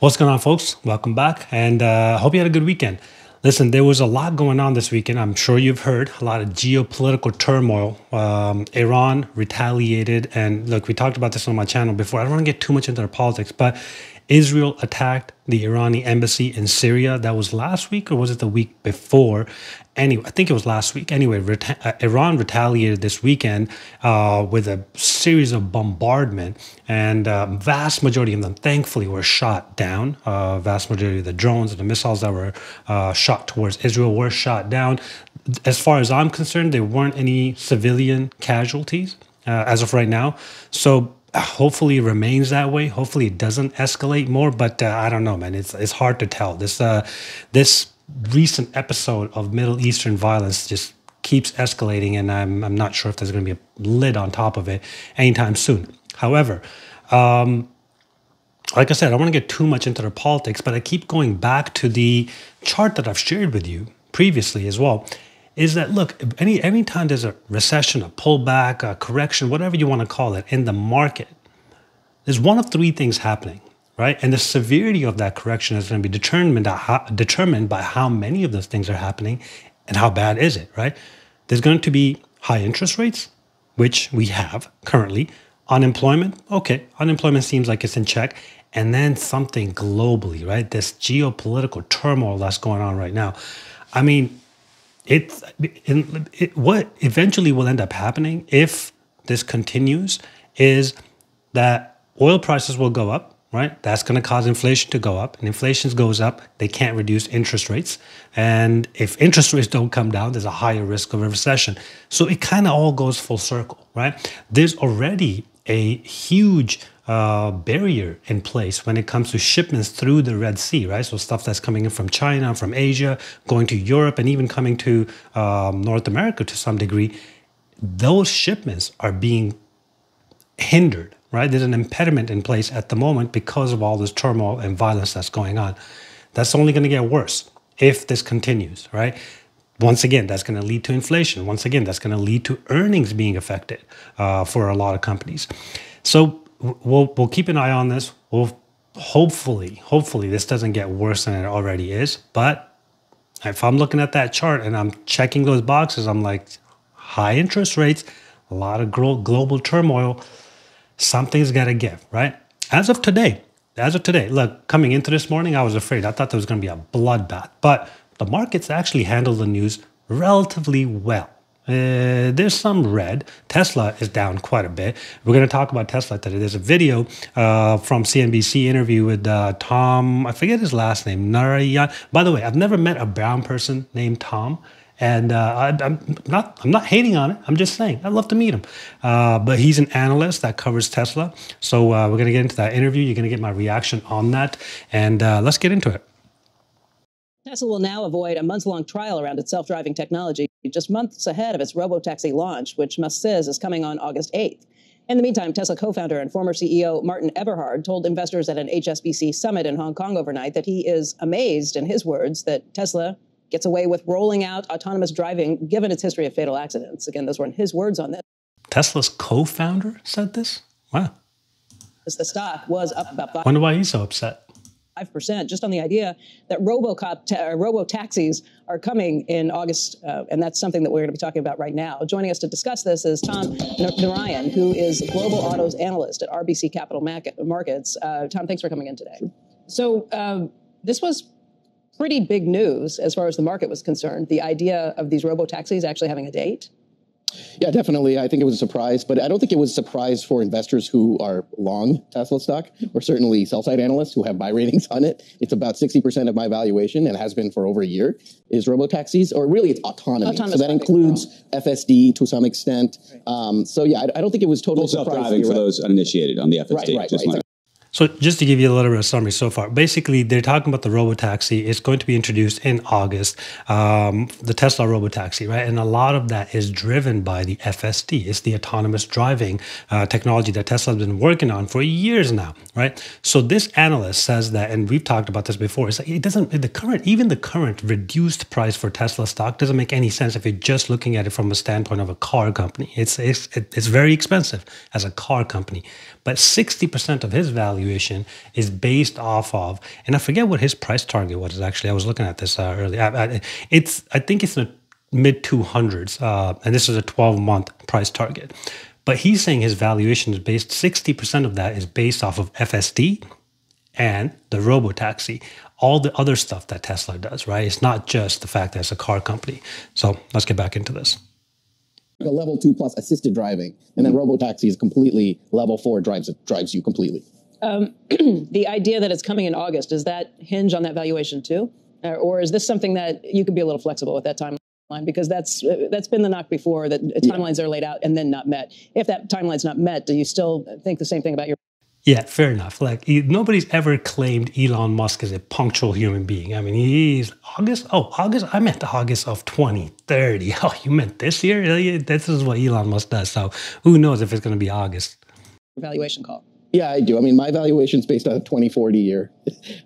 What's going on, folks? Welcome back, and uh, hope you had a good weekend. Listen, there was a lot going on this weekend. I'm sure you've heard a lot of geopolitical turmoil. Um, Iran retaliated, and look, we talked about this on my channel before. I don't want to get too much into the politics, but Israel attacked the Iranian embassy in Syria. That was last week, or was it the week before? Anyway, I think it was last week. Anyway, reta- uh, Iran retaliated this weekend uh, with a series of bombardment, and uh, vast majority of them, thankfully, were shot down. Uh, vast majority of the drones and the missiles that were uh, shot towards Israel were shot down. As far as I'm concerned, there weren't any civilian casualties uh, as of right now. So hopefully it remains that way. Hopefully it doesn't escalate more, but uh, I don't know, man. It's it's hard to tell. This uh, this recent episode of Middle Eastern violence just keeps escalating, and I'm I'm not sure if there's going to be a lid on top of it anytime soon. However. Um, like I said, I don't want to get too much into the politics, but I keep going back to the chart that I've shared with you previously as well is that look, any anytime there's a recession, a pullback, a correction, whatever you want to call it, in the market, there's one of three things happening, right? And the severity of that correction is going to be determined how, determined by how many of those things are happening and how bad is it, right? There's going to be high interest rates, which we have currently. Unemployment, okay, unemployment seems like it's in check. And then something globally, right? This geopolitical turmoil that's going on right now. I mean, it's it, what eventually will end up happening if this continues is that oil prices will go up right? That's going to cause inflation to go up. And inflation goes up they can't reduce interest rates. And if interest rates don't come down there's a higher risk of a recession. So it kind of all goes full circle right? There's already a huge uh, barrier in place when it comes to shipments through the Red Sea, right? So stuff that's coming in from China, from Asia, going to Europe, and even coming to um, North America to some degree. Those shipments are being hindered, right? There's an impediment in place at the moment because of all this turmoil and violence that's going on. That's only going to get worse if this continues, right? Once again, that's going to lead to inflation. Once again, that's going to lead to earnings being affected uh, for a lot of companies. So we'll we'll keep an eye on this. We'll hopefully hopefully this doesn't get worse than it already is. But if I'm looking at that chart and I'm checking those boxes, I'm like high interest rates, a lot of global turmoil. Something's got to give, right? As of today, as of today, look, coming into this morning, I was afraid. I thought there was going to be a bloodbath, but the markets actually handled the news relatively well. Uh, there's some red. Tesla is down quite a bit. We're going to talk about Tesla today. There's a video uh, from CNBC interview with uh, Tom, I forget his last name, Narayan. By the way, I've never met a brown person named Tom. And uh, I, am not, I'm not hating on it. I'm just saying I'd love to meet him. Uh, but he's an analyst that covers Tesla. So uh, we're going to get into that interview. You're going to get my reaction on that. And let's get into it. Tesla will now avoid a months long trial around its self driving technology just months ahead of its robotaxi launch, which Musk says is coming on August 8th. In the meantime, Tesla co founder and former CEO Martin Eberhard told investors at an HSBC summit in Hong Kong overnight that he is amazed, in his words, that Tesla gets away with rolling out autonomous driving given its history of fatal accidents. Again, those weren't his words on this. Tesla's co founder said this? Wow. The stock was up about five. Wonder why he's so upset. 5% just on the idea that robocop ta- uh, robo taxis are coming in August, uh, and that's something that we're going to be talking about right now. Joining us to discuss this is Tom Narayan, who is global autos analyst at RBC Capital Markets. Uh, Tom, thanks for coming in today. So um, this was pretty big news as far as the market was concerned. The idea of these robo taxis actually having a date. Yeah, definitely. I think it was a surprise, but I don't think it was a surprise for investors who are long Tesla stock, or certainly sell side analysts who have buy ratings on it. It's about 60% of my valuation and has been for over a year is robo taxis, or really it's autonomy. Autonomous so that includes FSD to some extent. Um, so yeah, I, I, don't think it was totally Full self-driving for those uninitiated on the FSD. Right, right, right. So just to give you a little bit of summary so far, basically they're talking about the robotaxi. It's going to be introduced in August, um, the Tesla robotaxi, right? And a lot of that is driven by the FSD. It's the autonomous driving uh, technology that Tesla has been working on for years now, right? So this analyst says that, and we've talked about this before. It's like it doesn't the current even the current reduced price for Tesla stock doesn't make any sense if you're just looking at it from a standpoint of a car company. It's it's it's very expensive as a car company, but 60% of his valuation is based off of, and I forget what his price target was. Actually, I was looking at this uh, earlier. It's I think it's the mid two hundreds, uh, and this is a twelve month price target. But he's saying his valuation is based sixty percent of that is based off of FSD and the robo taxi all the other stuff that Tesla does, right? It's not just the fact that it's a car company. So let's get back into this. A level two plus assisted driving, and then robotaxi is completely level four drives drives you completely. Um, the idea that it's coming in August does that hinge on that valuation too, or, or is this something that you could be a little flexible with that timeline? Because that's uh, that's been the knock before that timelines yeah. are laid out and then not met. If that timeline's not met, do you still think the same thing about your yeah, fair enough. Like nobody's ever claimed Elon Musk as a punctual human being. I mean, he's August. Oh, August. I meant August of 2030. Oh, you meant this year? This is what Elon Musk does. So who knows if it's going to be August? Evaluation call. Yeah, I do. I mean, my valuation is based on a 2040 year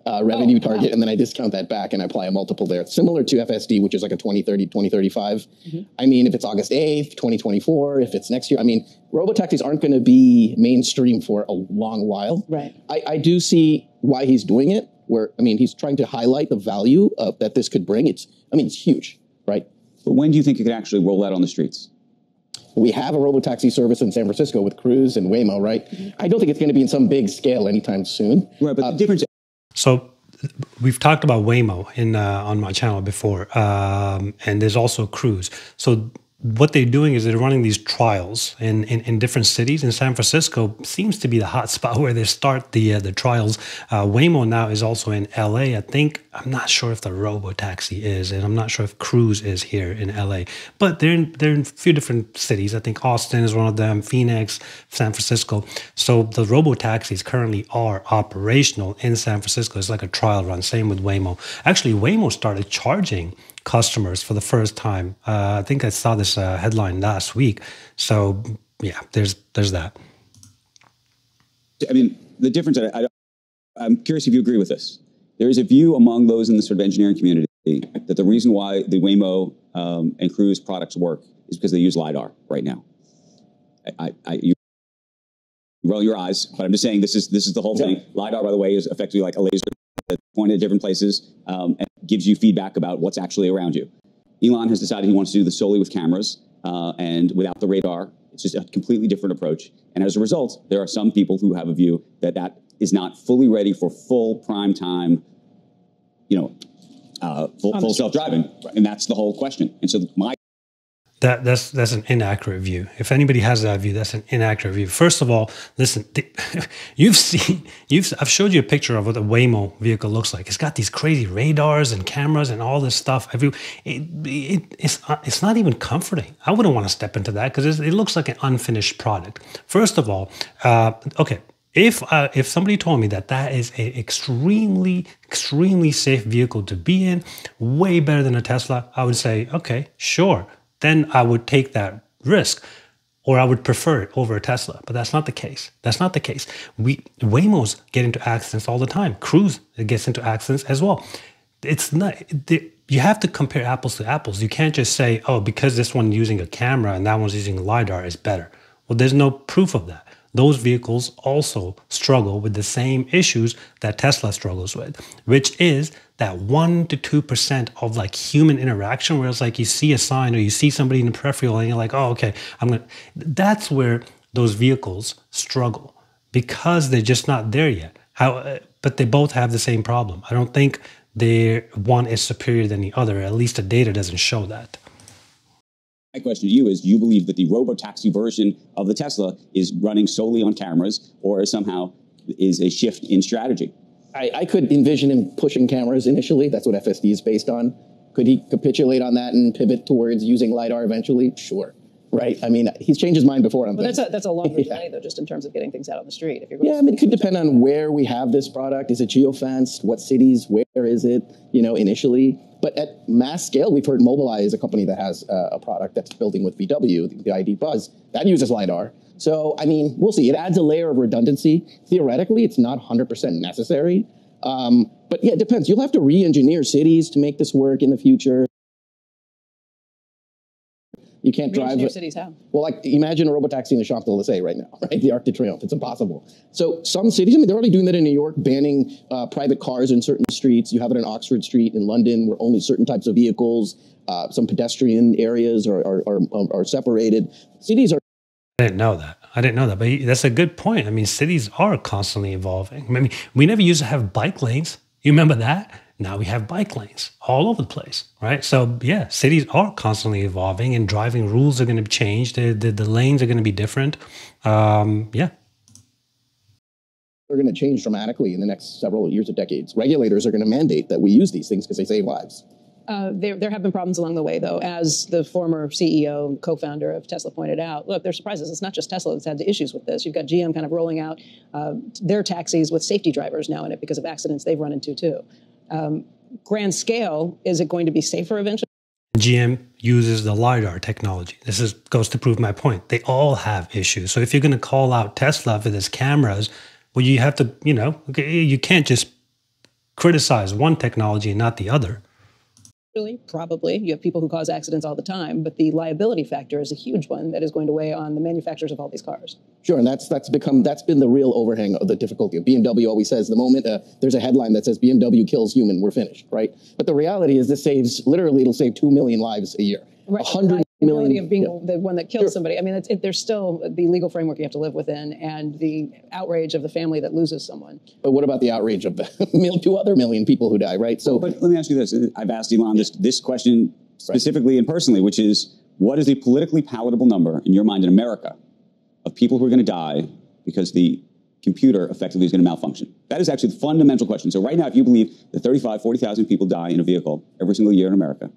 uh, revenue oh, target, wow. and then I discount that back and I apply a multiple there. Similar to FSD, which is like a 2030, 2035. Mm-hmm. I mean, if it's August 8th, 2024, if it's next year, I mean, robotaxis aren't going to be mainstream for a long while. Right. I, I do see why he's doing it, where, I mean, he's trying to highlight the value of, that this could bring. It's, I mean, it's huge, right? But when do you think it could actually roll out on the streets? We have a robotaxi service in San Francisco with Cruise and Waymo, right? I don't think it's going to be in some big scale anytime soon. Right, but uh, the difference. So we've talked about Waymo in uh, on my channel before, um, and there's also Cruise. So what they're doing is they're running these trials in, in, in, different cities. In San Francisco seems to be the hot spot where they start the uh, the trials. Uh, Waymo now is also in LA. I think I'm not sure if the Robo Taxi is, and I'm not sure if Cruise is here in LA. But they're in, they're in a few different cities. I think Austin is one of them, Phoenix, San Francisco. So the Robo Taxis currently are operational in San Francisco. It's like a trial run. Same with Waymo. Actually, Waymo started charging customers for the first time. Uh, I think I saw this uh, headline last week. So yeah, there's there's that. I mean, the difference. I, I, am curious if you agree with this. There is a view among those in the sort of engineering community that the reason why the Waymo um, and Cruise products work is because they use lidar right now. I, I, you roll your eyes, but I'm just saying this is this is the whole thing. Lidar, by the way, is effectively like a laser point at different places um, and gives you feedback about what's actually around you. Elon has decided he wants to do this solely with cameras uh, and without the radar. It's just a completely different approach. And as a result, there are some people who have a view that that is not fully ready for full prime time, you know, uh, full, full self-driving. And that's the whole question. And so my that that's that's an inaccurate view. If anybody has that view, that's an inaccurate view. First of all, listen, you've seen you've I've showed you a picture of what a Waymo vehicle looks like. It's got these crazy radars and cameras and all this stuff. Every it, it, it's it's not even comforting. I wouldn't want to step into that because it looks like an unfinished product. First of all, uh, okay, if uh, if somebody told me that that is an extremely extremely safe vehicle to be in, way better than a Tesla, I would say okay, sure then I would take that risk or I would prefer it over a Tesla. But that's not the case. That's not the case. We Waymos get into accidents all the time. Cruise gets into accidents as well. It's not. You have to compare apples to apples. You can't just say, "Oh, because this one's using a camera and that one's using lidar is better." Well, there's no proof of that those vehicles also struggle with the same issues that Tesla struggles with, which is that 1 to 2% of like human interaction where it's like you see a sign or you see somebody in the peripheral and you're like, oh, okay, I'm going to. That's where those vehicles struggle because they're just not there yet. How, uh, but they both have the same problem. I don't think they one is superior than the other. At least the data doesn't show that. My question to you is, do you believe that the robo-taxi version of the Tesla is running solely on cameras or somehow is a shift in strategy? I, I could envision him pushing cameras initially. That's what FSD is based on. Could he capitulate on that and pivot towards using LiDAR eventually? Sure right? I mean, he's changed his mind before. Well, that's a, that's a long yeah. though, just in terms of getting things out on the street. If you're yeah, I mean, it could depend on where we have this product. Is it geofenced? What cities? Where is it? You know, initially. But at mass scale, we've heard Mobileye is a company that has uh, a product that's building with VW, the, the ID Buzz, that uses LiDAR. So, I mean, we'll see. It adds a layer of redundancy. Theoretically, it's not 100% necessary. Um, but yeah, it depends. You'll have to re engineer cities to make this work in the future. You can't drive. Your cities how? Well, like imagine a robotaxi in the Champs Elysees right now, right? The Arc de Triomphe. It's impossible. So some cities, I mean, they're already doing that in New York, banning uh, private cars in certain streets. You have it on Oxford Street in London, where only certain types of vehicles, uh, some pedestrian areas are, are, are, are separated. Cities are. I didn't know that. I didn't know that, but that's a good point. I mean, cities are constantly evolving. I mean, we never used to have bike lanes. You remember that? Now we have bike lanes all over the place, right? So yeah, cities are constantly evolving, and driving rules are going to change. The, the the lanes are going to be different. Um, yeah, they're going to change dramatically in the next several years or decades. Regulators are going to mandate that we use these things because they save lives. Uh, there, there have been problems along the way, though. As the former CEO and co-founder of Tesla pointed out, look, there's surprises. It's not just Tesla that's had issues with this. You've got GM kind of rolling out uh, their taxis with safety drivers now in it because of accidents they've run into too um, grand scale, is it going to be safer eventually? GM uses the LiDAR technology. This is, goes to prove my point. They all have issues. So if you're going to call out Tesla for its cameras, well, you have to, you know, you can't just criticize one technology and not the other. Really, probably. You have people who cause accidents all the time, but the liability factor is a huge one that is going to weigh on the manufacturers of all these cars. Sure, and that's that's become that's been the real overhang of the difficulty. BMW always says the moment uh, there's a headline that says BMW kills human, we're finished, right? But the reality is this saves literally it'll save two million lives a year. Right. 100 million of being yeah. the one that kills sure. somebody. I mean, it's, it, there's still the legal framework you have to live within, and the outrage of the family that loses someone. But what about the outrage of the two other million people who die? Right. So, but let me ask you this: I've asked Elon this this question specifically right. and personally, which is, what is the politically palatable number in your mind in America of people who are going to die because the computer effectively is going to malfunction? That is actually the fundamental question. So right now, if you believe that 35, 40,000 people die in a vehicle every single year in America,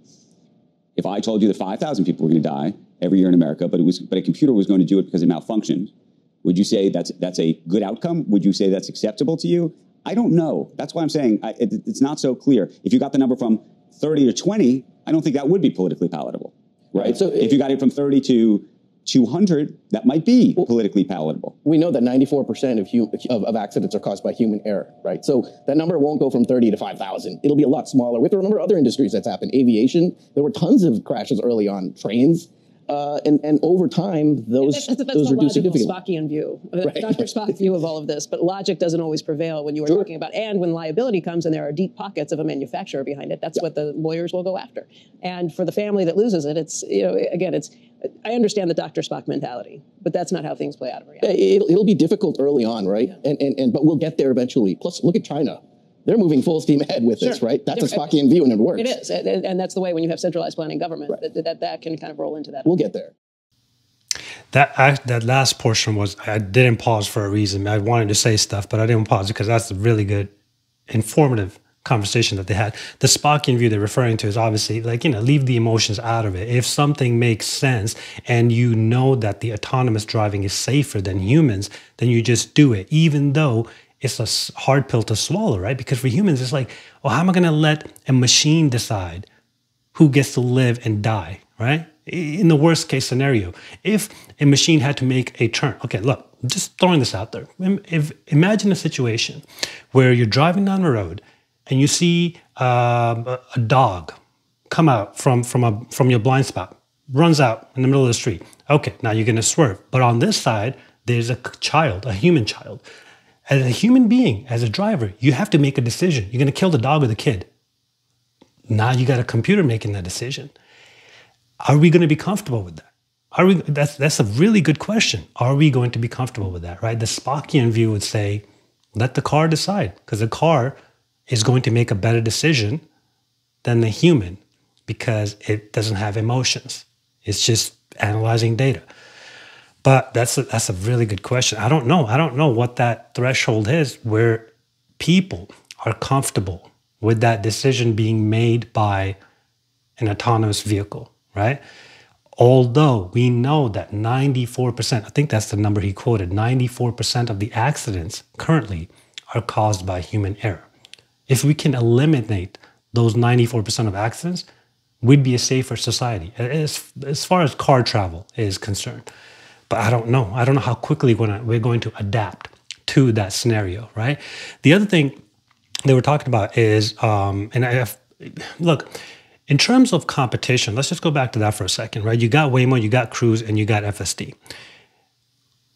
if I told you that 5,000 people were going to die every year in America, but it was but a computer was going to do it because it malfunctioned, would you say that's that's a good outcome? Would you say that's acceptable to you? I don't know. That's why I'm saying I, it, it's not so clear. If you got the number from 30 to 20, I don't think that would be politically palatable, right? So if you got it from 30 to 200, that might be well, politically palatable. We know that 94% of, hum, of, of, accidents are caused by human error, right? So that number won't go from 30 to 5,000. It'll be a lot smaller. We have to remember other industries that's happened. Aviation, there were tons of crashes early on. Trains, uh, and, and over time, those, that's, that's those the reduce significantly. Spockian view, right. Dr. Spock view of all of this. But logic doesn't always prevail when you are sure. talking about, and when liability comes and there are deep pockets of a manufacturer behind it, that's yeah. what the lawyers will go after. And for the family that loses it, it's, you know, again, it's, I understand the Dr. Spock mentality, but that's not how things play out in reality. It'll, it'll be difficult early on, right? Yeah. And, and, and, but we'll get there eventually. Plus, look at China they're moving full steam ahead with sure. this, right? That's a Spockian view and it works. It is. And, and, that's the way when you have centralized planning government, right. that, that, that can kind of roll into that. We'll get there that I, that last portion was I didn't pause for a reason. I wanted to say stuff, but I didn't pause because that's really good, informative conversation that they had. The Spockian view they're referring to is obviously like you know leave the emotions out of it. If something makes sense and you know that the autonomous driving is safer than humans, then you just do it, even though it's a hard pill to swallow, right? Because for humans, it's like, well, how am I going to let a machine decide who gets to live and die, right? in the worst case scenario, if a machine had to make a turn, okay, look, just throwing this out there. If imagine a situation where you're driving down the road and you see uh, a dog come out from from a from your blind spot, runs out in the middle of the street. Okay, now you're going to swerve, but on this side there's a child, a human child. As a human being, as a driver, you have to make a decision. You're going to kill the dog or the kid. Now you got a computer making that decision. Are we going to be comfortable with that? Are we? That's that's a really good question. Are we going to be comfortable with that? Right? The Spockian view would say, let the car decide, because the car is going to make a better decision than the human because it doesn't have emotions. It's just analyzing data. But that's a, that's a really good question. I don't know. I don't know what that threshold is where people are comfortable with that decision being made by an autonomous vehicle right? Although we know that 94%, I think that's the number he quoted, 94% of the accidents currently are caused by human error. If we can eliminate those 94% of accidents, we'd be a safer society as, as far as car travel is concerned. But I don't know. I don't know how quickly we're going to adapt to that scenario, right? The other thing they were talking about is, um, and I have, look, In terms of competition, let's just go back to that for a second, right? You got Waymo, you got Cruise, and you got FSD.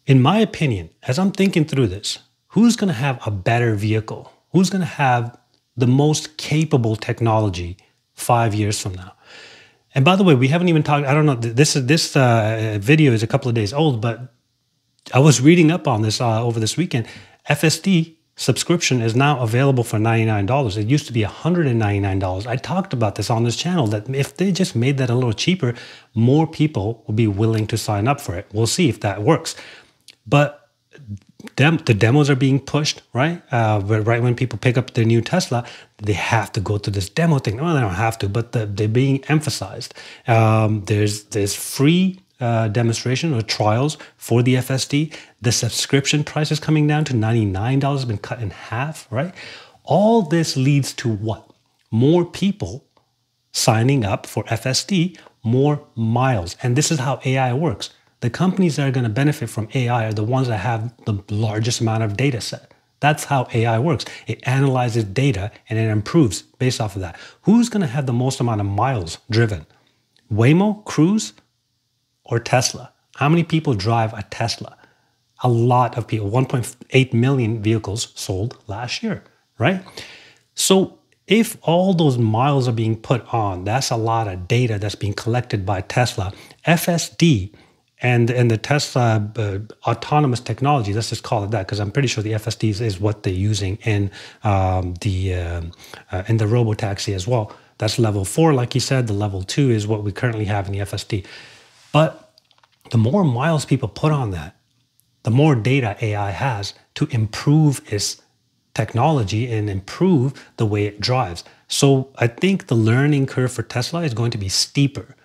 In my opinion, as I'm thinking through this, who's going to have a better vehicle? Who's going to have the most capable technology five years from now? And by the way, we haven't even talked. I don't know. This this uh, video is a couple of days old, but I was reading up on this uh, over this weekend. FSD subscription is now available for $99. It used to be $199. I talked about this on this channel that if they just made that a little cheaper, more people will be willing to sign up for it. We'll see if that works. But dem- the demos are being pushed, right? Uh, right when people pick up their new Tesla, they have to go to this demo thing. Well, they don't have to, but the, they're being emphasized. Um, there's there's free uh, demonstration or trials for the FSD. The subscription price is coming down to $99, has been cut in half, right? All this leads to what? More people signing up for FSD, more miles. And this is how AI works. The companies that are going to benefit from AI are the ones that have the largest amount of data set. That's how AI works. It analyzes data and it improves based off of that. Who's going to have the most amount of miles driven? Waymo, Cruise, or Tesla? How many people drive a Tesla? A lot of people, 1.8 million vehicles sold last year, right? So if all those miles are being put on, that's a lot of data that's being collected by Tesla. FSD and and the Tesla uh, autonomous technology. Let's just call it that because I'm pretty sure the FSD is, what they're using in um, the uh, uh, in the robo taxi as well. That's level four, like you said. The level two is what we currently have in the FSD. But the more miles people put on that, the more data AI has to improve its technology and improve the way it drives. So I think the learning curve for Tesla is going to be steeper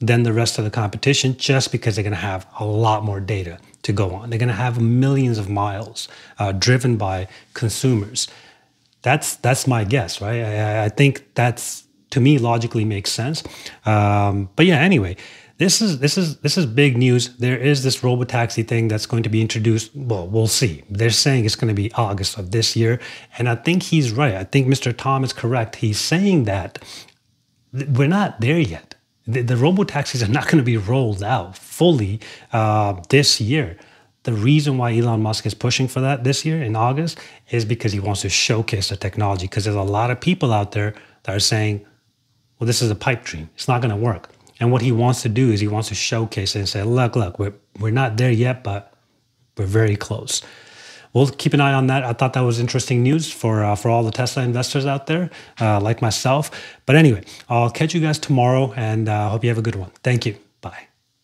than the rest of the competition just because they're going to have a lot more data to go on. They're going to have millions of miles uh, driven by consumers. That's that's my guess, right? I, I, think that's to me logically makes sense. Um, but yeah, anyway, this is this is this is big news. There is this robotaxi thing that's going to be introduced. Well, we'll see. They're saying it's going to be August of this year, and I think he's right. I think Mr. Tom is correct. He's saying that we're not there yet the, the robo taxis are not going to be rolled out fully uh, this year. The reason why Elon Musk is pushing for that this year in August is because he wants to showcase the technology. Because there's a lot of people out there that are saying, well, this is a pipe dream. It's not going to work. And what he wants to do is he wants to showcase it and say, look, look, we're, we're not there yet, but we're very close we'll keep an eye on that. I thought that was interesting news for uh, for all the Tesla investors out there, uh, like myself. But anyway, I'll catch you guys tomorrow, and I uh, hope you have a good one. Thank you. Bye.